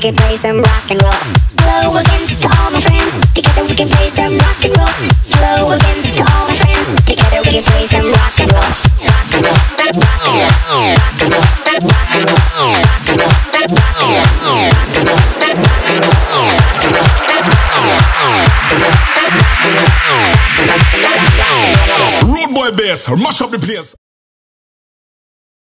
we can play some rock and roll. Hello again to all my friends. Together we can play some rock and roll. Hello again to all my friends. Together we can play some rock and roll. Rock and roll. Rock and roll. Rock and roll. Rock and roll. Rock and roll. Rock and roll. Road boy bass, mash up the place.